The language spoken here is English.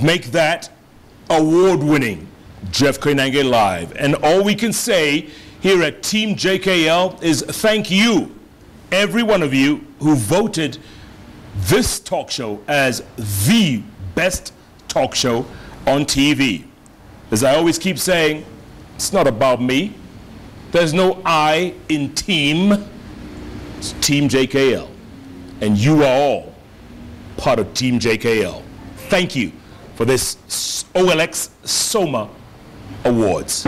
make that award winning Jeff Koinange Live. And all we can say here at Team JKL is thank you, every one of you who voted this talk show as the best talk show on TV. As I always keep saying, it's not about me. There's no I in team. It's Team JKL. And you are all part of Team JKL. Thank you for this OLX SOMA Awards.